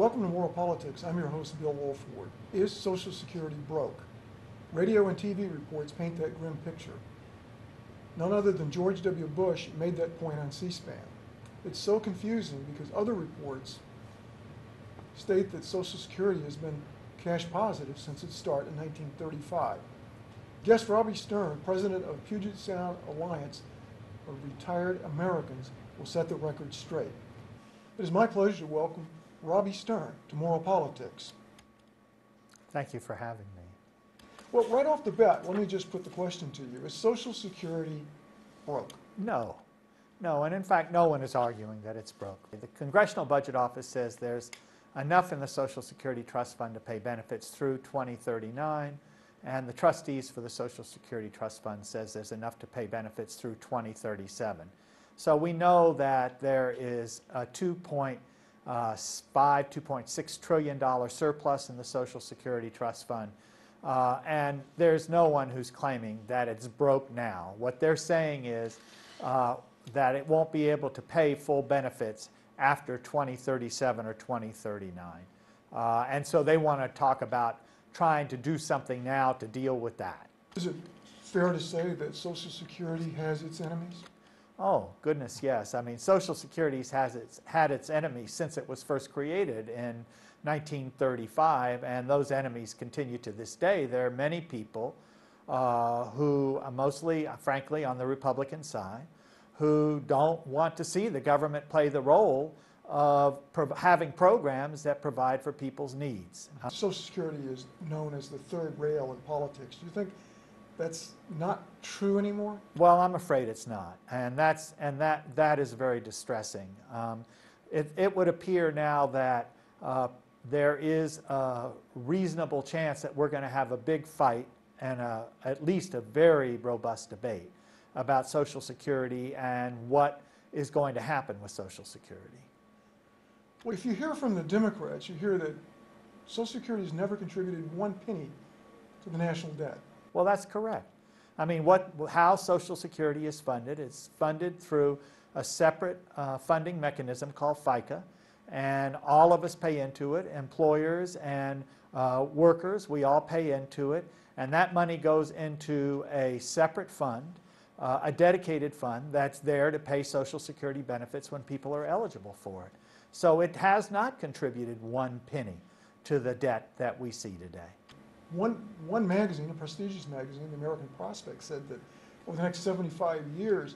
Welcome to Moral Politics. I'm your host, Bill Wolford. Is Social Security broke? Radio and TV reports paint that grim picture. None other than George W. Bush made that point on C-SPAN. It's so confusing because other reports state that Social Security has been cash positive since its start in 1935. Guest Robby Stern, president of Puget Sound Alliance of Retired Americans, will set the record straight. It is my pleasure to welcome Robby Stern to Moral Politics. Thank you for having me. Well, right off the bat, let me just put the question to you. Is Social Security broke? No, no, and in fact, no one is arguing that it's broke. The Congressional Budget Office says there's enough in the Social Security Trust Fund to pay benefits through 2039, and the trustees for the Social Security Trust Fund says there's enough to pay benefits through 2037. So we know that there is a 2.5, 2.6 trillion dollar surplus in the Social Security Trust Fund. Uh, and there's no one who's claiming that it's broke now. What they're saying is uh, that it won't be able to pay full benefits after 2037 or 2039. Uh, and so they want to talk about trying to do something now to deal with that. Is it fair to say that Social Security has its enemies? Oh, goodness, yes. I mean, Social Security has its, had its enemies since it was first created in 1935, and those enemies continue to this day. There are many people uh, who, are mostly, uh, frankly, on the Republican side, who don't want to see the government play the role of having programs that provide for people's needs. Social Security is known as the third rail in politics. Do you think that's not true anymore? Well, I'm afraid it's not, and that's and that that is very distressing. Um, it, it would appear now that uh, there is a reasonable chance that we're going to have a big fight and a, at least a very robust debate about Social Security and what is going to happen with Social Security. Well, if you hear from the Democrats, you hear that Social Security has never contributed one penny to the national debt. Well, that's correct. I mean, what, how Social Security is funded, it's funded through a separate uh, funding mechanism called FICA, and all of us pay into it, employers and uh, workers, we all pay into it, and that money goes into a separate fund, uh, a dedicated fund that's there to pay Social Security benefits when people are eligible for it. So it has not contributed one penny to the debt that we see today. One, one magazine, a prestigious magazine, the American Prospect, said that over the next 75 years,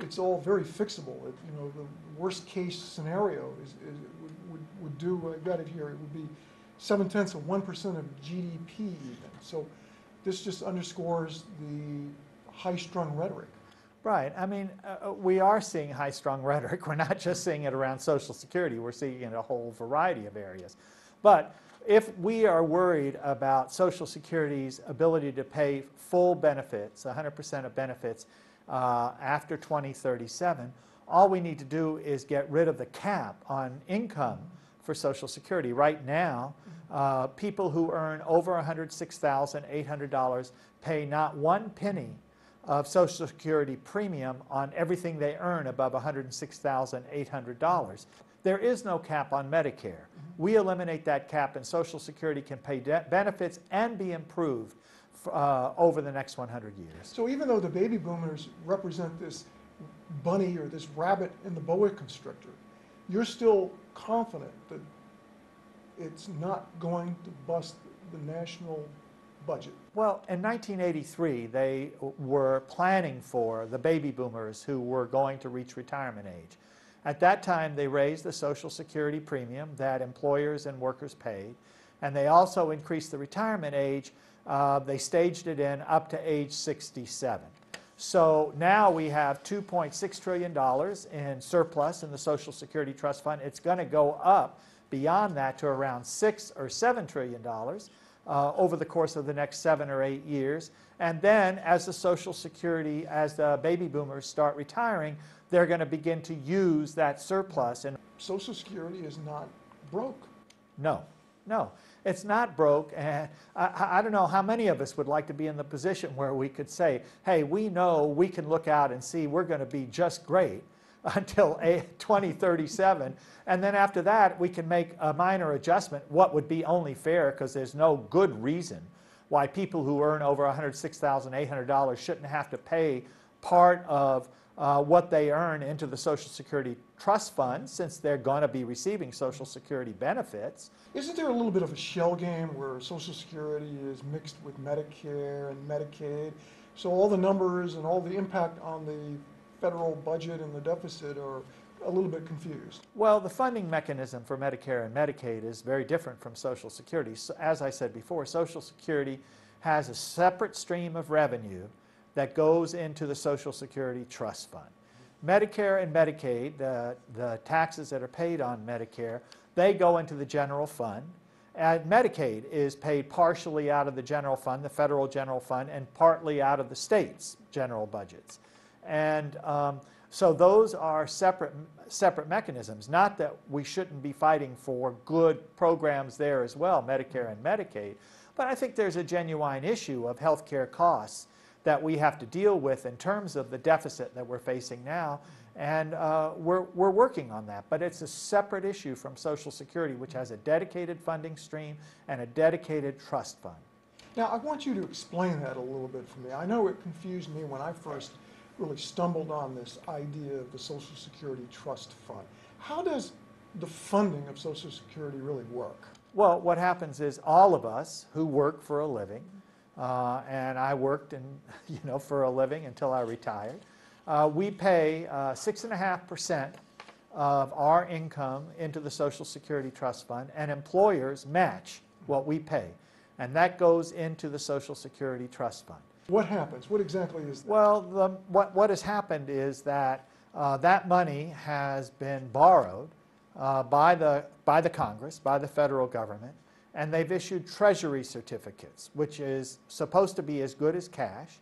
it's all very fixable. It, you know, the worst case scenario is, is would, would, would, do, I got it here, it would be seven tenths of 1% of GDP even. So this just underscores the high strung rhetoric. Right. I mean, uh, uh we are seeing high strung rhetoric. We're not just seeing it around Social Security, we're seeing it in a whole variety of areas. But if we are worried about Social Security's ability to pay full benefits, 100% of benefits, uh, after 2037, all we need to do is get rid of the cap on income for Social Security. Right now, uh, people who earn over $106,800 pay not one penny of Social Security premium on everything they earn above $106,800. There is no cap on Medicare. We eliminate that cap and Social Security can pay benefits and be improved uh, over the next 100 years. So even though the baby boomers represent this bunny or this rabbit in the boa constrictor, you're still confident that it's not going to bust the national budget? Well, in 1983, they were planning for the baby boomers who were going to reach retirement age. At that time, they raised the Social Security premium that employers and workers paid, and they also increased the retirement age uh, they staged it in up to age 67. So now we have $2.6 trillion in surplus in the Social Security Trust Fund. It's going to go up beyond that to around 6 or $7 trillion uh, over the course of the next seven or eight years. And then as the Social Security, as the baby boomers start retiring, they're going to begin to use that surplus. And Social Security is not broke. No, no. It's not broke, and I, I, don't know how many of us would like to be in the position where we could say, hey, we know we can look out and see we're going to be just great until 2037. And then after that, we can make a minor adjustment, what would be only fair, because there's no good reason why people who earn over $106,800 shouldn't have to pay part of uh, what they earn into the Social Security Trust Fund, since they're going to be receiving Social Security benefits. Isn't there a little bit of a shell game where Social Security is mixed with Medicare and Medicaid? So all the numbers and all the impact on the federal budget and the deficit are a little bit confused. Well, the funding mechanism for Medicare and Medicaid is very different from Social Security. So, as I said before, Social Security has a separate stream of revenue that goes into the Social Security Trust Fund. Medicare and Medicaid, the, the taxes that are paid on Medicare, they go into the general fund. And Medicaid is paid partially out of the general fund, the federal general fund, and partly out of the states' general budgets. And um, so those are separate, separate mechanisms. Not that we shouldn't be fighting for good programs there as well, Medicare and Medicaid, but I think there's a genuine issue of health care costs that we have to deal with in terms of the deficit that we're facing now. And uh, we're, we're working on that. But it's a separate issue from Social Security, which has a dedicated funding stream and a dedicated trust fund. Now, I want you to explain that a little bit for me. I know it confused me when I first really stumbled on this idea of the Social Security Trust Fund. How does the funding of Social Security really work? Well, what happens is all of us who work for a living, uh, and I worked in, you know, for a living until I retired, uh, we pay uh, six and a half percent of our income into the Social Security Trust Fund, and employers match what we pay, and that goes into the Social Security Trust Fund. What happens? What exactly is that? Well, the, what, what has happened is that uh, that money has been borrowed uh, by, the, by the Congress, by the federal government, and they've issued treasury certificates, which is supposed to be as good as cash.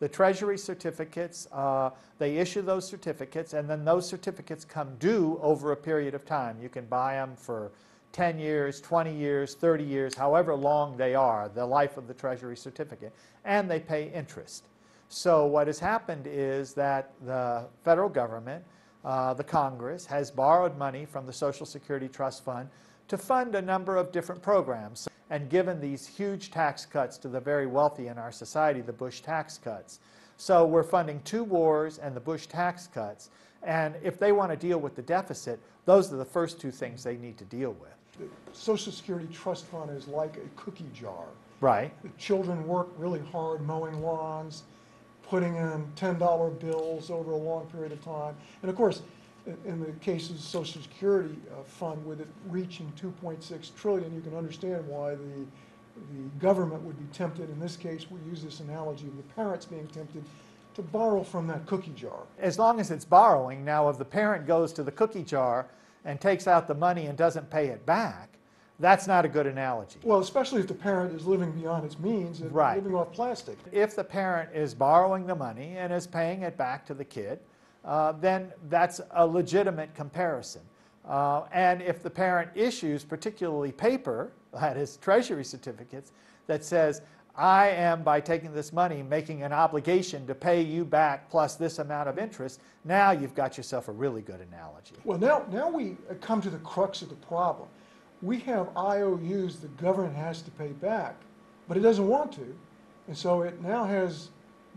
The treasury certificates, uh, they issue those certificates, and then those certificates come due over a period of time. You can buy them for 10 years, 20 years, 30 years, however long they are, the life of the treasury certificate, and they pay interest. So what has happened is that the federal government, uh, the Congress, has borrowed money from the Social Security Trust Fund to fund a number of different programs. And given these huge tax cuts to the very wealthy in our society, the Bush tax cuts. So we're funding two wars and the Bush tax cuts. And if they want to deal with the deficit, those are the first two things they need to deal with. The Social Security Trust Fund is like a cookie jar. Right. The children work really hard mowing lawns, putting in $10 bills over a long period of time. And of course, in- in the case of the Social Security uh, Fund, with it reaching 2.6 trillion, you can understand why the, the government would be tempted, in this case, we use this analogy of the parents being tempted to borrow from that cookie jar. As long as it's borrowing, now if the parent goes to the cookie jar and takes out the money and doesn't pay it back, that's not a good analogy. Well, especially if the parent is living beyond its means and Right. living off plastic. If the parent is borrowing the money and is paying it back to the kid, uh, then that's a legitimate comparison. Uh, and if the parent issues particularly paper, that is treasury certificates, that says, I am, by taking this money, making an obligation to pay you back plus this amount of interest, now you've got yourself a really good analogy. Well, now, now we come to the crux of the problem. We have IOUs the government has to pay back, but it doesn't want to. And so it now has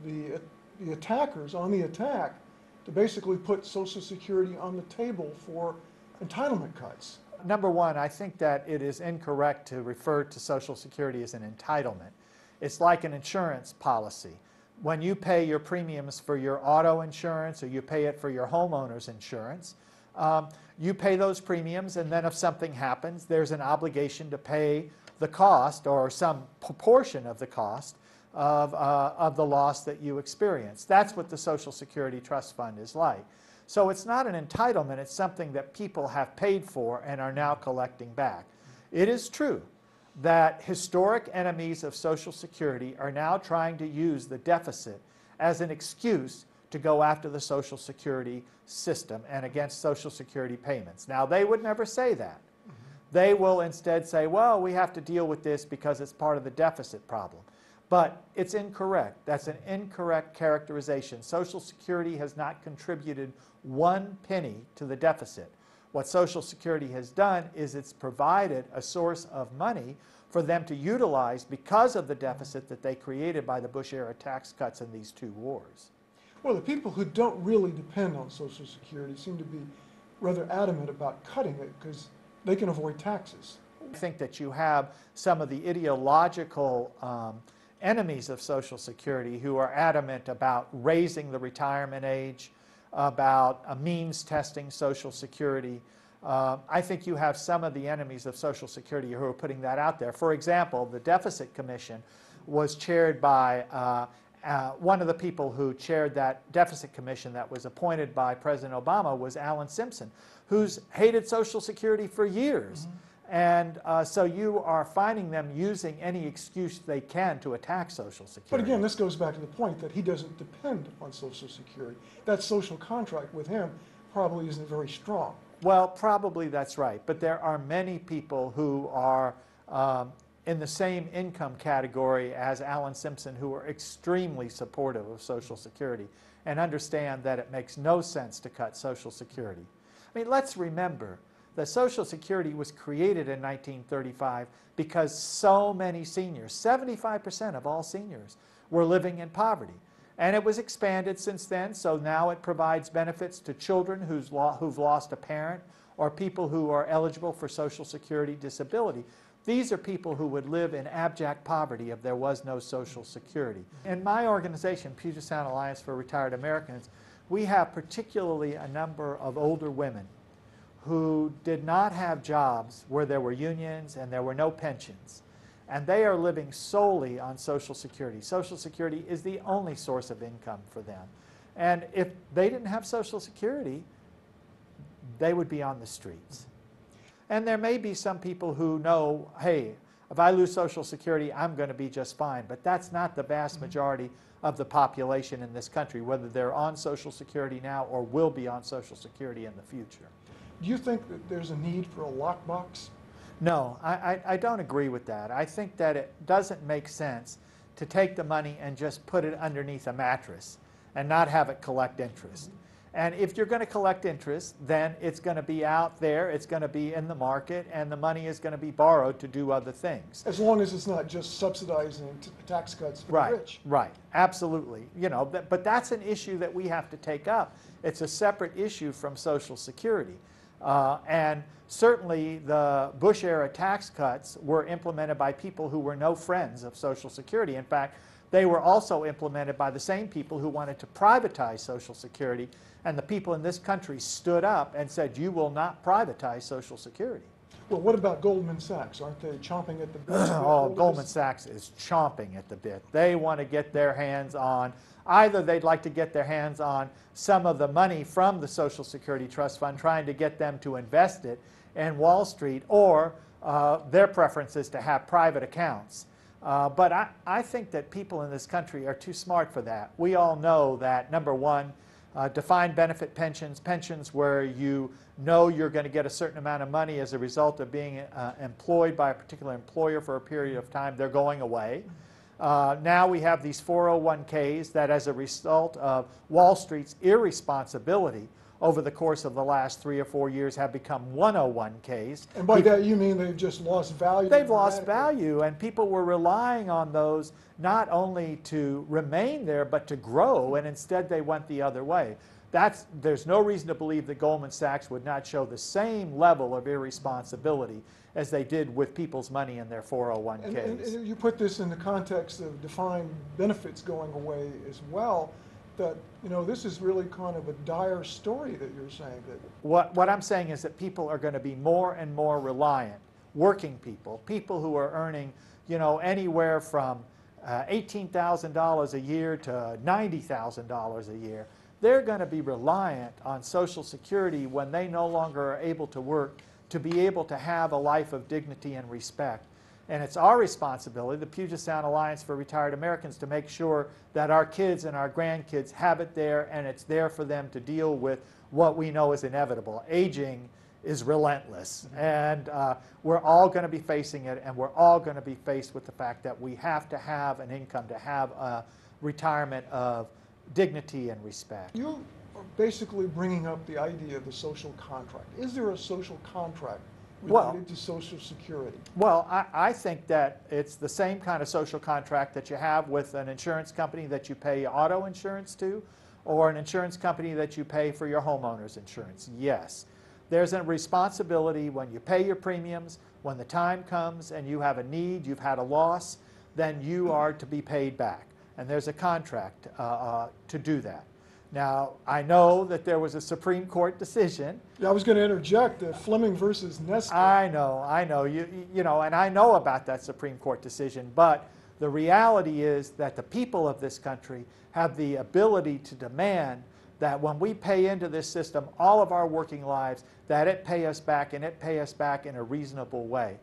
the, the attackers on the attack to basically put Social Security on the table for entitlement cuts. Number one, I think that it is incorrect to refer to Social Security as an entitlement. It's like an insurance policy. When you pay your premiums for your auto insurance or you pay it for your homeowner's insurance, um, you pay those premiums, and then if something happens, there's an obligation to pay the cost or some proportion of the cost of, uh, of the loss that you experience. That's what the Social Security Trust Fund is like. So it's not an entitlement, it's something that people have paid for and are now collecting back. It is true that historic enemies of Social Security are now trying to use the deficit as an excuse to go after the Social Security system and against Social Security payments. Now, they would never say that. They will instead say, well, we have to deal with this because it's part of the deficit problem. But it's incorrect. That's an incorrect characterization. Social Security has not contributed one penny to the deficit. What Social Security has done is it's provided a source of money for them to utilize because of the deficit that they created by the Bush era tax cuts in these two wars. Well, the people who don't really depend on Social Security seem to be rather adamant about cutting it because they can avoid taxes. I think that you have some of the ideological um, enemies of Social Security who are adamant about raising the retirement age, about a means testing Social Security. Uh, I think you have some of the enemies of Social Security who are putting that out there. For example, the Deficit Commission was chaired by uh, uh, one of the people who chaired that deficit commission that was appointed by President Obama was Alan Simpson, who's hated Social Security for years. Mm-hmm. And uh, so you are finding them using any excuse they can to attack Social Security. But again, this goes back to the point that he doesn't depend on Social Security. That social contract with him probably isn't very strong. Well, probably that's right. But there are many people who are um, in the same income category as Alan Simpson who are extremely supportive of Social Security and understand that it makes no sense to cut Social Security. I mean, let's remember that Social Security was created in 1935 because so many seniors, 75% of all seniors, were living in poverty. And it was expanded since then, so now it provides benefits to children who's lo- who've lost a parent or people who are eligible for Social Security disability. These are people who would live in abject poverty if there was no Social Security. In my organization, Puget Sound Alliance for Retired Americans, we have particularly a number of older women who did not have jobs where there were unions and there were no pensions. And they are living solely on Social Security. Social Security is the only source of income for them. And if they didn't have Social Security, they would be on the streets. And there may be some people who know, hey, if I lose Social Security, I'm going to be just fine. But that's not the vast mm-hmm. majority of the population in this country, whether they're on Social Security now or will be on Social Security in the future. Do you think that there's a need for a lockbox? No, I, I, I don't agree with that. I think that it doesn't make sense to take the money and just put it underneath a mattress and not have it collect interest. And if you're going to collect interest, then it's going to be out there, it's going to be in the market, and the money is going to be borrowed to do other things. As long as it's not just subsidizing t- tax cuts for Right, the rich. right, absolutely. You know, but that's an issue that we have to take up. It's a separate issue from Social Security. Uh, and certainly the Bush era tax cuts were implemented by people who were no friends of Social Security. In fact, they were also implemented by the same people who wanted to privatize Social Security. And the people in this country stood up and said, You will not privatize Social Security. Well, what about Goldman Sachs? Aren't they chomping at the bit? oh, Goldman? Sachs is chomping at the bit. They want to get their hands on, either they'd like to get their hands on some of the money from the Social Security Trust Fund, trying to get them to invest it in Wall Street, or uh, their preference is to have private accounts. Uh, but I, I think that people in this country are too smart for that. We all know that, number one, uh, defined benefit pensions, pensions where you know you're going to get a certain amount of money as a result of being uh, employed by a particular employer for a period of time, they're going away. Uh, now we have these 401ks that, as a result of Wall Street's irresponsibility over the course of the last three or four years, have become 101ks. And by that, you mean they've just lost value? They've lost value, and people were relying on those not only to remain there, but to grow, and instead they went the other way. That's, there's no reason to believe that Goldman Sachs would not show the same level of irresponsibility as they did with people's money in their oh And, and, 401ks. and you put this in the context of defined benefits going away as well, that, you know, this is really kind of a dire story that you're saying that, What, what I'm saying is that people are going to be more and more reliant, working people, people who are earning, you know, anywhere from uh, $18,000 a year to $90,000 a year. They're going to be reliant on Social Security when they no longer are able to work to be able to have a life of dignity and respect. And it's our responsibility, the Puget Sound Alliance for Retired Americans, to make sure that our kids and our grandkids have it there and it's there for them to deal with what we know is inevitable aging is relentless. And uh, we're all going to be facing it, and we're all going to be faced with the fact that we have to have an income to have a retirement of dignity and respect. You are basically bringing up the idea of the social contract. Is there a social contract Well- related to Social Security? Well, I, I think that it's the same kind of social contract that you have with an insurance company that you pay auto insurance to, or an insurance company that you pay for your homeowner's insurance. Yes. There's a responsibility when you pay your premiums, when the time comes and you have a need, you've had a loss, then you are to be paid back. And there's a contract uh, uh, to do that. Now, I know that there was a Supreme Court decision Yeah, I was going to interject, uh, Fleming versus Nestor. I know, I know, you, you know, and I know about that Supreme Court decision, but the reality is that the people of this country have the ability to demand that when we pay into this system all of our working lives, that it pay us back and it pay us back in a reasonable way.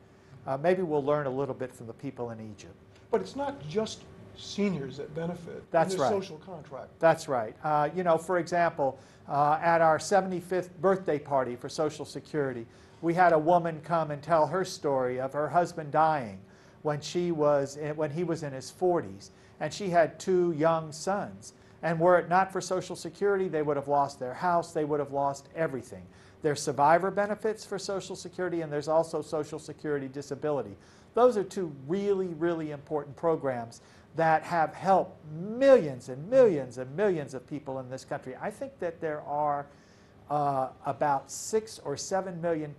Uh, maybe we'll learn a little bit from the people in Egypt. But it's not just seniors that benefit That's right. social contract. That's right. Uh, you know, for example, uh, at our 75th birthday party for Social Security, we had a woman come and tell her story of her husband dying when she was in, when he was in his 40s, and she had two young sons. And were it not for Social Security, they would have lost their house, they would have lost everything. There's survivor benefits for Social Security, and there's also Social Security disability. Those are two really, really important programs that have helped millions and millions and millions of people in this country. I think that there are uh, about six or seven million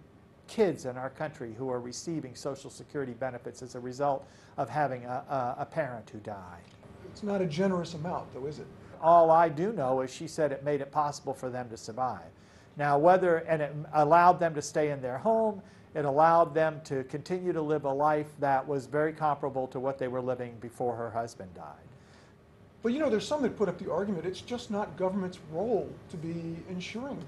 kids in our country who are receiving Social Security benefits as a result of having a, a, a parent who died. It's not a generous amount, though, is it? All I do know is she said it made it possible for them to survive. Now, whether, and it allowed them to stay in their home, it allowed them to continue to live a life that was very comparable to what they were living before her husband died. But you know, there's some that put up the argument it's just not government's role to be insuring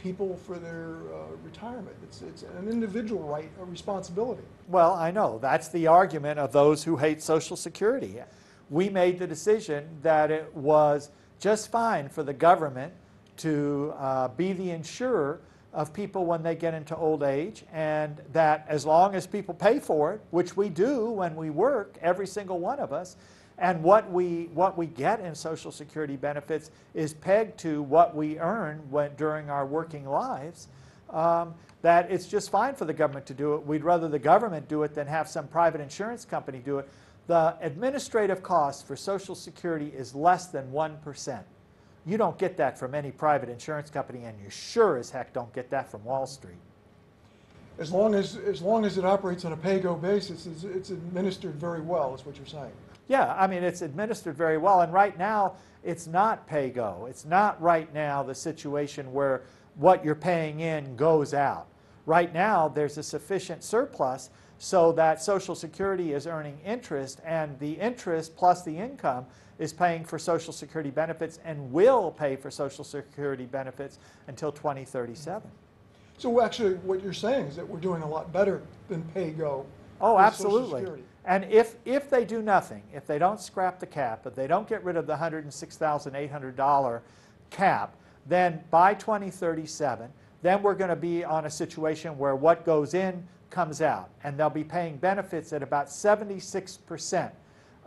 people for their uh, retirement. It's, it's an individual right, a responsibility. Well, I know. That's the argument of those who hate Social Security. We made the decision that it was just fine for the government to uh, be the insurer of people when they get into old age, and that as long as people pay for it, which we do when we work, every single one of us, and what we, what we get in Social Security benefits is pegged to what we earn when, during our working lives, um, that it's just fine for the government to do it. We'd rather the government do it than have some private insurance company do it. The administrative cost for Social Security is less than 1%. You don't get that from any private insurance company, and you sure as heck don't get that from Wall Street. As long as, as long as it operates on a pay-go basis, it's, it's administered very well, is what you're saying. Yeah, I mean, it's administered very well. And right now, it's not pay go. It's not right now the situation where what you're paying in goes out. Right now, there's a sufficient surplus so that Social Security is earning interest, and the interest plus the income is paying for Social Security benefits and will pay for Social Security benefits until 2037. So actually, what you're saying is that we're doing a lot better than pay-go. Oh, absolutely. And if, if they do nothing, if they don't scrap the cap, if they don't get rid of the $106,800 cap, then by 2037, then we're going to be on a situation where what goes in comes out. And they'll be paying benefits at about 76%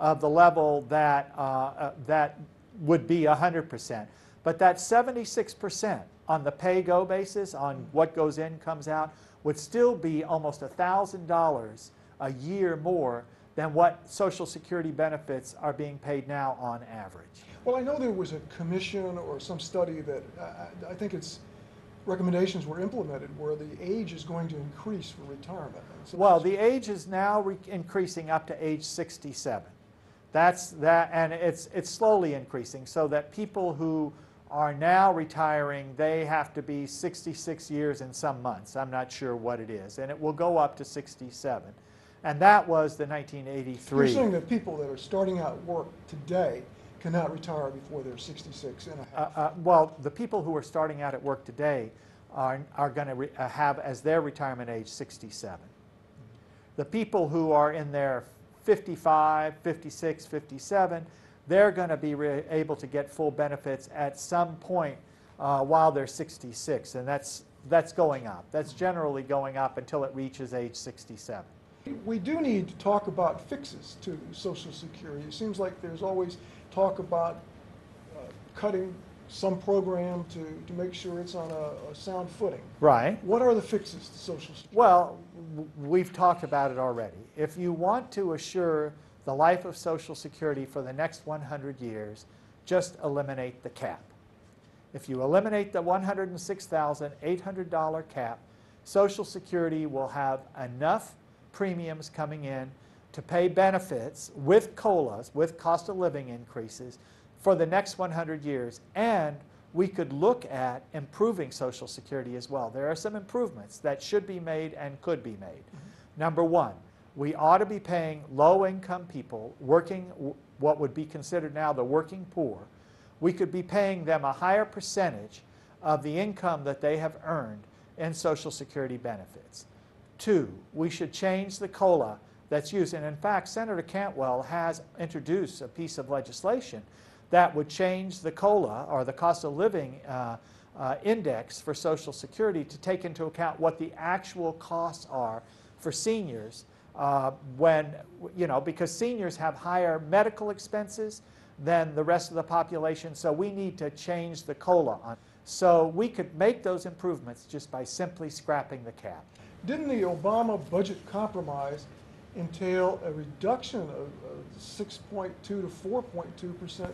of the level that, uh, uh, that would be 100%. But that 76% on the pay-go basis, on what goes in, comes out, would still be almost $1,000 a year more than what Social Security benefits are being paid now on average. Well, I know there was a commission or some study that, uh, I think its recommendations were implemented where the age is going to increase for retirement. So Well, the age is now re- increasing up to age 67. That's that, and it's, it's slowly increasing so that people who are now retiring, they have to be 66 years in some months. I'm not sure what it is. And it will go up to 67. And that was the You're 1983. saying that people that are starting out work today cannot retire before they're 66 and a Uh, half. uh, Well, the people who are starting out at work today are, are going to re- uh, have as their retirement age 67. The people who are in their 55, 56, 57, they're going to be re- able to get full benefits at some point uh, while they're 66, and that's that's going up. That's generally going up until it reaches age 67. We do need to talk about fixes to Social Security. It seems like there's always talk about uh, cutting some program to, to make sure it's on a, a sound footing. Right. What are the fixes to Social Security? Well, we've talked about it already. If you want to assure the life of Social Security for the next 100 years, just eliminate the cap. If you eliminate the $106,800 cap, Social Security will have enough premiums coming in to pay benefits with COLAs, with cost of living increases, for the next 100 years. And we could look at improving Social Security as well. There are some improvements that should be made and could be made. Mm-hmm. Number one, we ought to be paying low income people working what would be considered now the working poor. We could be paying them a higher percentage of the income that they have earned in Social Security benefits. Two, we should change the COLA that's used. And in fact, Senator Cantwell has introduced a piece of legislation that would change the COLA or the cost of living uh, uh, index for Social Security to take into account what the actual costs are for seniors uh, when, you know, because seniors have higher medical expenses than the rest of the population, so we need to change the COLA on. So we could make those improvements just by simply scrapping the cap. Didn't the Obama budget compromise entail a reduction of, of 6.2 to 4.2 percent?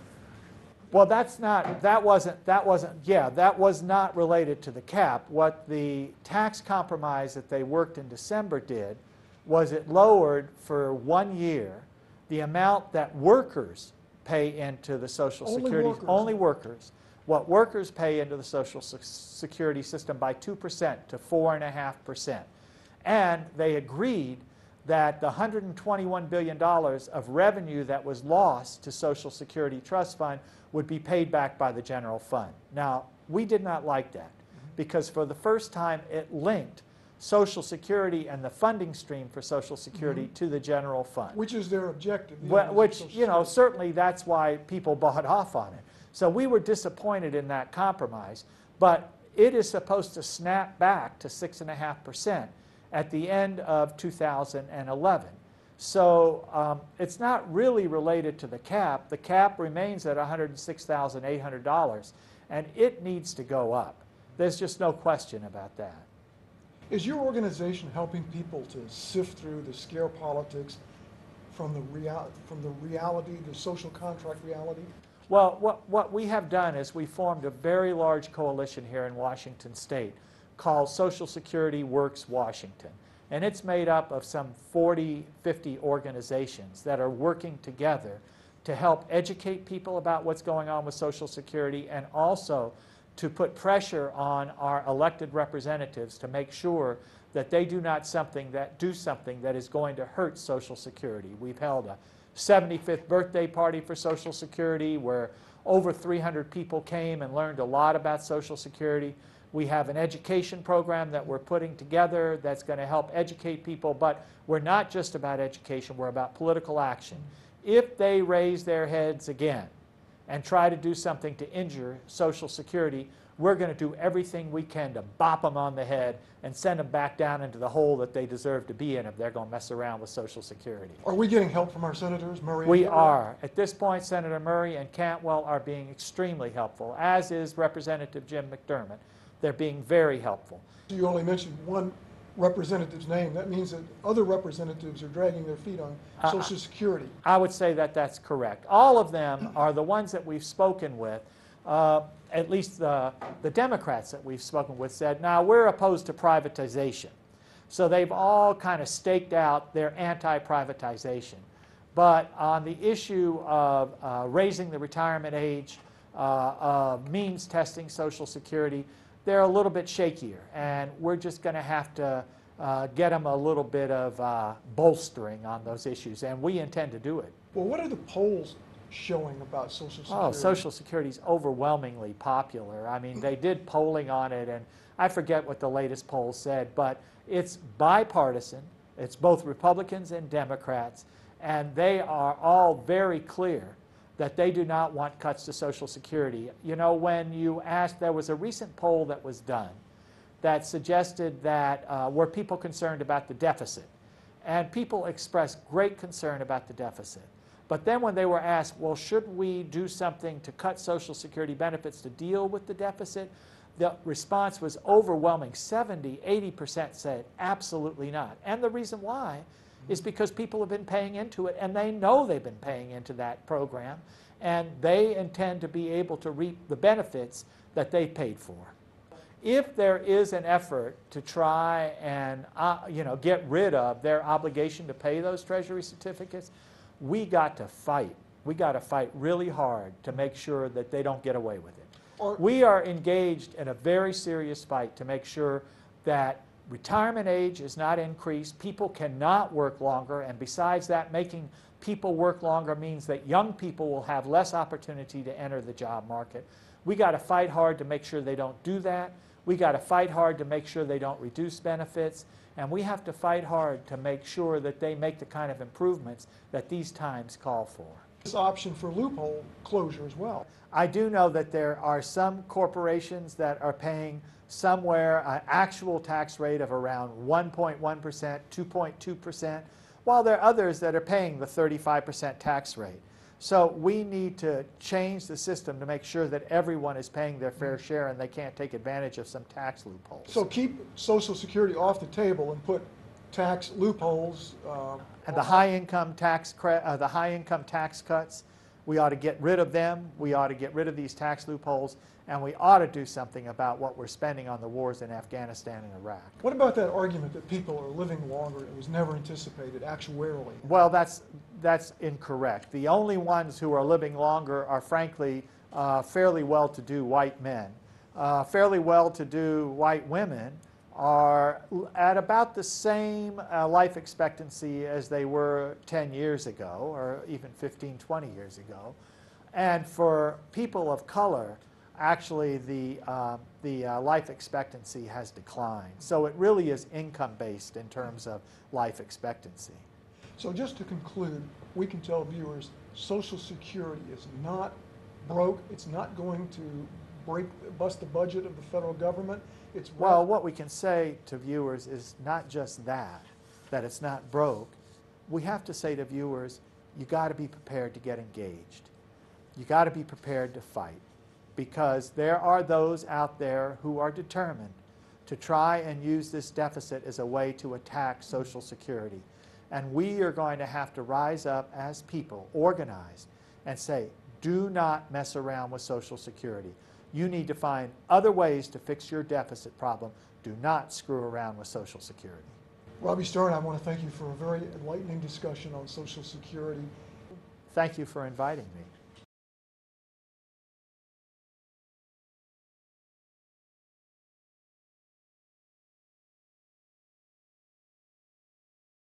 Well, that's not, that wasn't, that wasn't, yeah, that was not related to the cap. What the tax compromise that they worked in December did was it lowered for one year the amount that workers pay into the Social Only Security. workers. Only workers. What workers pay into the Social Security system by 2% to 4.5%. And they agreed that the $121 billion of revenue that was lost to Social Security Trust Fund would be paid back by the general fund. Now, we did not like that because for the first time it linked Social Security and the funding stream for Social Security mm-hmm. to the general fund. Which is their objective? the Wh- end of Which, you know, certainly that's why people bought off on it. So we were disappointed in that compromise, but it is supposed to snap back to 6.5% at the end of 2011. So um, it's not really related to the cap. The cap remains at $106,800, and it needs to go up. There's just no question about that. Is your organization helping people to sift through the scare politics from the real, from the reality, the social contract reality? Well, what, what we have done is we formed a very large coalition here in Washington State called Social Security Works Washington. And it's made up of some 40, 50 organizations that are working together to help educate people about what's going on with Social Security and also to put pressure on our elected representatives to make sure that they do not something that do something that is going to hurt Social Security. We've held a 75th birthday party for Social Security where over 300 people came and learned a lot about Social Security. We have an education program that we're putting together that's going to help educate people, but we're not just about education, we're about political action. If they raise their heads again and try to do something to injure Social Security, we're going to do everything we can to bop them on the head and send them back down into the hole that they deserve to be in if they're going to mess around with Social Security. Are we getting help from our senators, Murray? We are. At this point, Senator Murray and Cantwell are being extremely helpful, as is Representative Jim McDermott. They're being very helpful. You only mentioned one representative's name. That means that other representatives are dragging their feet on Uh, Social Security. I would say that that's correct. All of them are the ones that we've spoken with. Uh, at least the, the Democrats that we've spoken with said, now we're opposed to privatization. So they've all kind of staked out their anti-privatization. But on the issue of uh, raising the retirement age, uh, of means testing Social Security, they're a little bit shakier. And we're just going to have to uh, get them a little bit of uh, bolstering on those issues. And we intend to do it. Well, what are the polls showing about Social Security? Oh, Social Security is overwhelmingly popular. I mean, they did polling on it, and I forget what the latest poll said, but it's bipartisan. It's both Republicans and Democrats, and they are all very clear that they do not want cuts to Social Security. You know, when you ask, there was a recent poll that was done that suggested that uh, were people concerned about the deficit. And people expressed great concern about the deficit. But then when they were asked, well, should we do something to cut Social Security benefits to deal with the deficit? The response was overwhelming. 70, 80% said absolutely not. And the reason why is because people have been paying into it and they know they've been paying into that program and they intend to be able to reap the benefits that they paid for. If there is an effort to try and uh, you know, get rid of their obligation to pay those Treasury certificates, we got to fight. We got to fight really hard to make sure that they don't get away with it. Or- We are engaged in a very serious fight to make sure that retirement age is not increased, people cannot work longer, and besides that, making people work longer means that young people will have less opportunity to enter the job market. We got to fight hard to make sure they don't do that. We got to fight hard to make sure they don't reduce benefits. And we have to fight hard to make sure that they make the kind of improvements that these times call for. This option for loophole closure as well. I do know that there are some corporations that are paying somewhere an actual tax rate of around 1.1%, 2.2%, while there are others that are paying the 35% tax rate. So we need to change the system to make sure that everyone is paying their fair share and they can't take advantage of some tax loopholes. So keep Social Security off the table and put tax loopholes. uh, And the high income tax uh, the high income tax cuts, we ought to get rid of them. We ought to get rid of these tax loopholes, and we ought to do something about what we're spending on the wars in Afghanistan and Iraq. What about that argument that people are living longer? It was never anticipated actuarially. Well, that's that's incorrect. The only ones who are living longer are, frankly, uh, fairly well-to-do white men. Uh, fairly well-to-do white women are at about the same uh, life expectancy as they were 10 years ago, or even 15, 20 years ago. And for people of color, actually the, uh, the uh, life expectancy has declined. So it really is income-based in terms of life expectancy. So just to conclude, we can tell viewers, Social Security is not broke. It's not going to break, bust the budget of the federal government. It's Well, what we can say to viewers is not just that, that it's not broke. We have to say to viewers, you got to be prepared to get engaged. You got to be prepared to fight because there are those out there who are determined to try and use this deficit as a way to attack Social Security. And we are going to have to rise up as people, organized, and say, do not mess around with Social Security. You need to find other ways to fix your deficit problem. Do not screw around with Social Security. Robby Stern, I want to thank you for a very enlightening discussion on Social Security. Thank you for inviting me.